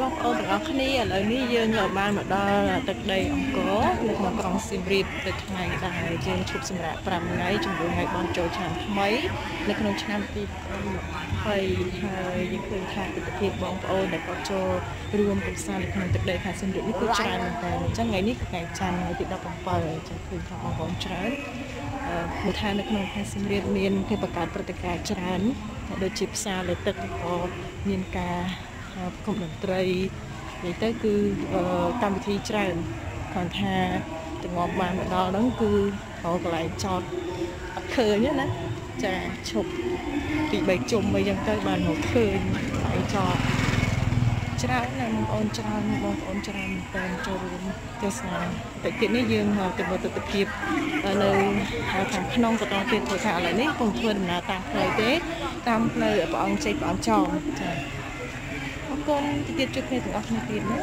បងប្អូនទាំងអស់គ្នាឥឡូវនេះយើងបានមកដល់ទឹកដីអង្គរនៅក្នុងក្រុងសៀមរាបទៅថ្ងៃដែលយើងឈប់សម្រាក5ថ្ងៃជំនួសឲ្យបានចូលឆ្នាំថ្មីនៅក្នុងឆ្នាំ2020ហើយយើងឃើញថាទស្សនវិជ្ជាបងប្អូនដែលគាត់ចូលរួមកម្សាន្តនៅក្នុងទឹកដីខេត្តសៀមរាបនេះគឺច្រើនមែនតើអញ្ចឹងថ្ងៃនេះគឺថ្ងៃច័ន្ទថ្ងៃទី17អញ្ចឹងឃើញថាបងប្អូនច្រើនអឺថានៅក្នុងខេត្តសៀមរាបមានគេបង្កើតព្រឹត្តិការណ៍ច្រើនដូចជាផ្សារលើទឹកក៏មានការ ប្រគំតន្ត្រីនិយាយទៅគឺកម្មវិធីច្រើនគាត់ថាទាំងងំបានមកដល់ហ្នឹងគឺកន្លែងចតអត់ឃើញណាចាឈប់ពី3ជុំអីចឹងទៅបានមកឃើញហើយចតច្រើនណាស់បងប្អូនច្រើនបងប្អូនច្រើនតែចូលរួមទស្សនាតែទៀតនេះយើងទៅមើលទស្សនវិជ្ជានៅខាងក្នុងបន្តទៀតព្រោះថាឥឡូវនេះកំពុងធ្វើដំណើរតាមផ្លូវទេតាមផ្លូវព្រះអង្គជ័យព្រះអង្គចោមចា អរគុណទៀតជួបគ្នាទាំងអស់គ្នាទៀតណា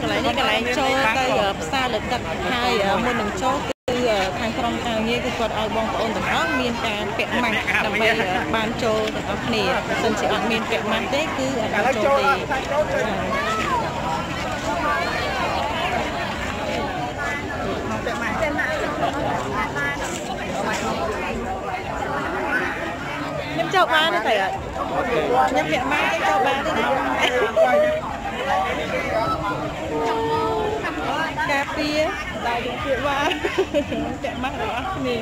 កន្លែងនេះកន្លែងចូលទៅផ្សារលទឹកហើយមុននឹងចូលគឺខាងក្រុមការងារគឺគាត់ឲ្យបងប្អូនទាំងអស់មានការពាក់ម៉ាស់ដើម្បីបានចូលទាំងអស់គ្នាបើមិនជាអត់មានពាក់ម៉ាស់ទេគឺអត់បានចូលទេ ខ្ញុំចូលបានទេអត់ខ្ញុំពាក់ម៉ាស់ទេចូលបានទេការពារដល់យើងពាក់បានពាក់ម៉ាស់របស់គ្នា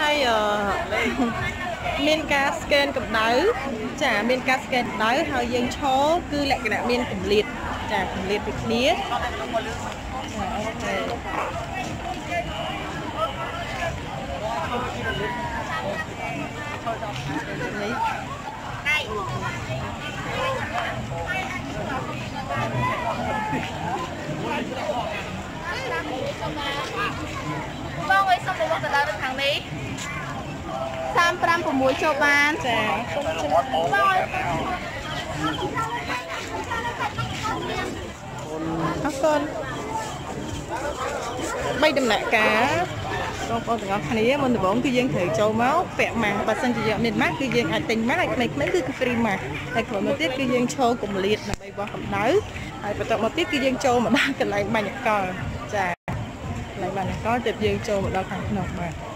ហើយអឺ មានការ scan កម្ដៅចាមានការ scan កម្ដៅហើយយើងឈរគឺលក្ខណៈមានកម្លាតចាកម្លាតពីគ្នាចាអូខេនេះបងអើយសុំមកទៅដល់ខាងនេះ 35 6ចូលបានចាអរគុណបីដំណាក់កាលបងប្អូនទាំងអស់គ្នាមុនដំបូងគឺយើងត្រូវចូលមកពាក់ម៉ាស់បើសិនជាយើងមានម៉ាស់គឺយើងអាចទិញម៉ាស់ឲ្យក្មេងៗគឺគឺ free ម៉ាស់ហើយក្រោយមកទៀតគឺយើងឈរកុំលៀតដើម្បីបោះកម្ដៅហើយបន្ទាប់មកទៀតគឺយើងចូលមកដល់កន្លែងបាញ់អកលចាកន្លែងបាញ់អកលទើបយើងចូលមកដល់ខាងក្នុងបាទ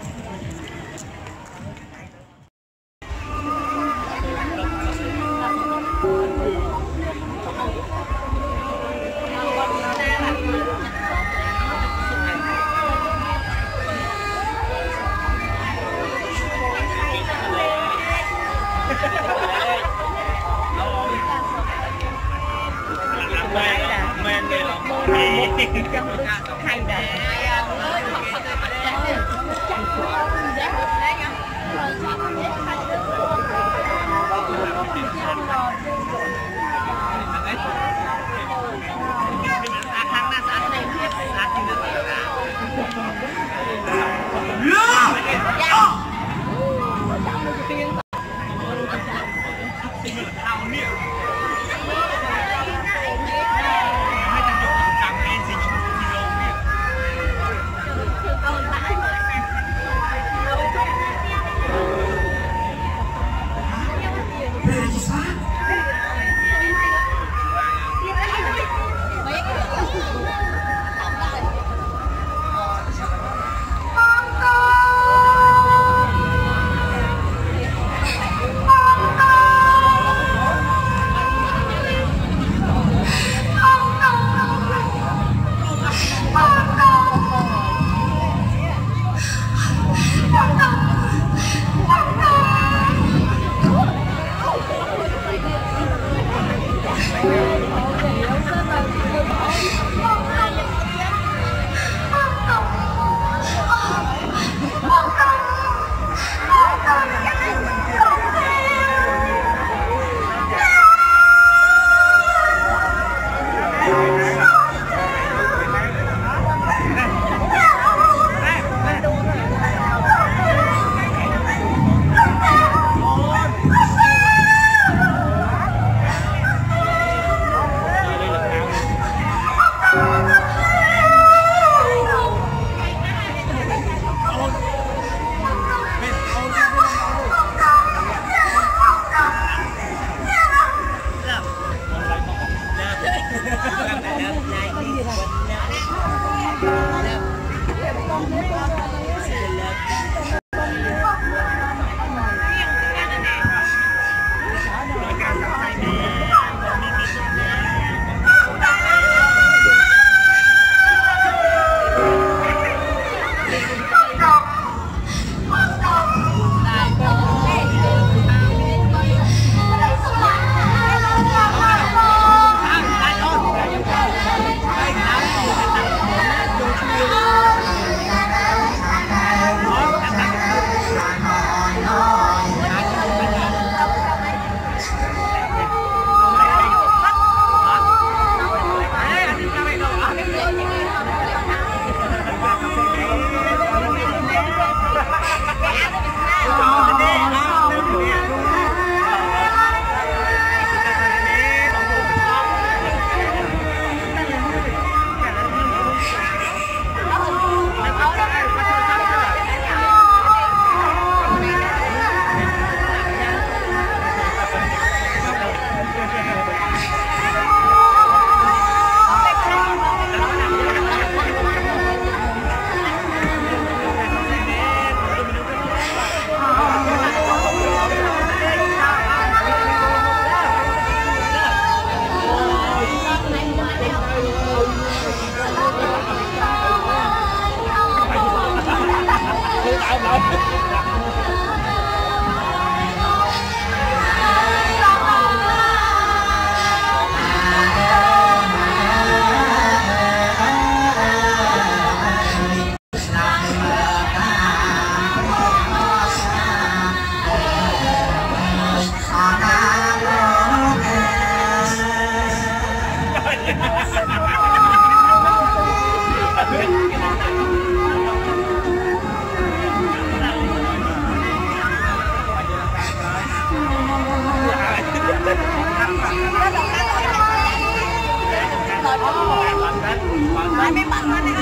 没办完呢。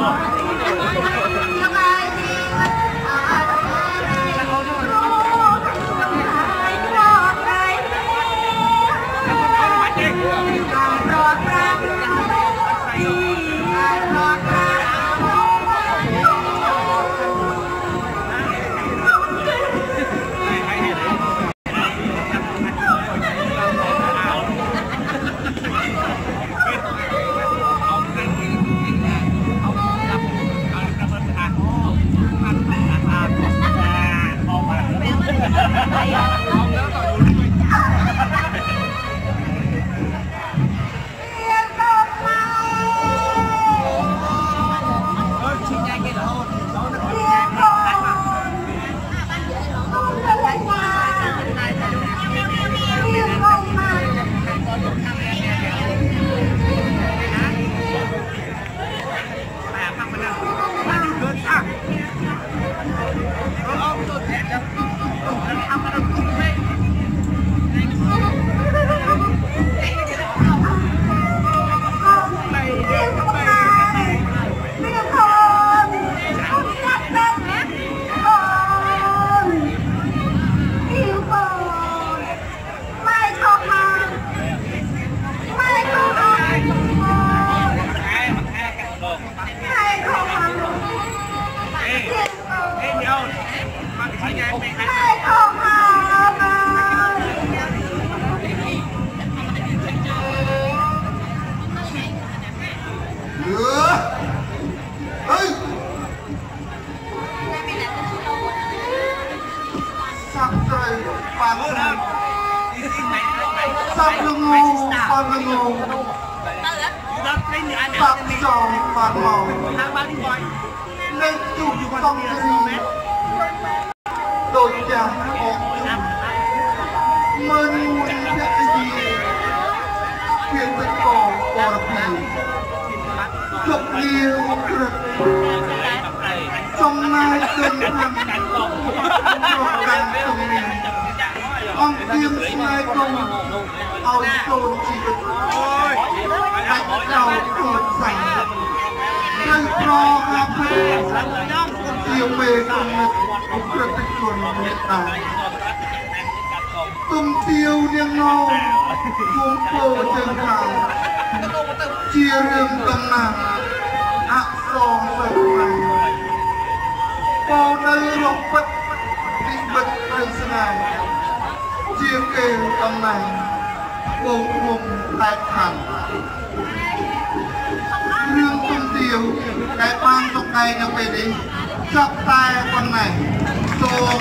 吗？ ត្រូវប៉ាត់សាប់លងងប៉ាត់លងងសាប់ចងប៉ាត់មកលេខទូសំគ្រីដូចចាស់អកមើលមួយភក្តីភា ពទឹកកបរពីជប់លៀងក្រឹកចំណាយទិនហាំរកកាន់ទំនៀមអង្គទៀងស្នេហ៍គុំឲ្យចូលជីវិតអូយដាច់ចោលខ្លួនសាំងត្រូវប្រហាប់ទៀងមេគុំនឹកព្រឹកទឹកខ្លួនមេត្តាទុំទៀវនាងងវងពោជើងខាងជារឿងកំណាំអក្សរសិល្បៈពោនៅរកពិតពីបិទរឿងស្នេហ៍ ជាគេកំណាំបងមុំតែខណ្ឌរឿងទុំទៀវដែលបានតុកតែងនៅពេលនេះចប់តែប៉ុណ្ណេះសូម